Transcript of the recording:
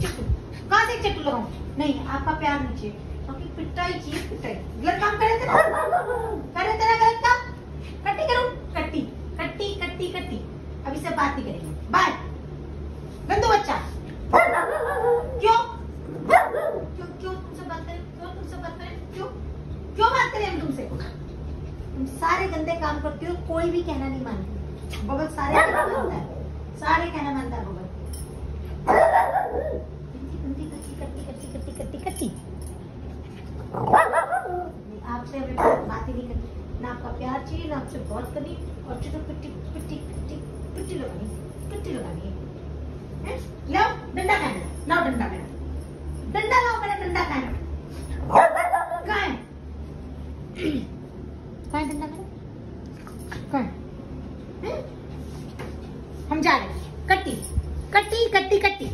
कहाँ से चट्टू लगाऊँ? नहीं, आपका प्यार चाहिए क्योंकि पिटाई चाहिए, पिटाई। गलत काम करे थे ना? करे थे ना गलत काम? कट्टी करूँ? कट्टी। कट्टी कट्टी कट्टी। अभी से बात नहीं करेंगे। बाय। गंदू बच्चा। क्यों? क्यों क्यों तुमसे बात करें? क्यों तुमसे बात करें? क्यों? क्यों बात करें हम तुमसे? तुम सारे गंदे काम करते हो, कोई भी कहना नहीं मानती। बगल सारे कहना मानता है। सारे कहना आपका प्यार चाहिए, ना आपसे बहुत करनी, और चिकन पिट्टी पिट्टी पिट्टी पिट्टी लगानी पिट्टी लगानी है। लाओ डंडा खाना लाओ डंडा मेरा डंडा लाओ मेरा डंडा खाना कहाँ है कहाँ डंडा मेरा कहाँ हम जा रहे कट्टी कट्टी कट्टी कट्टी।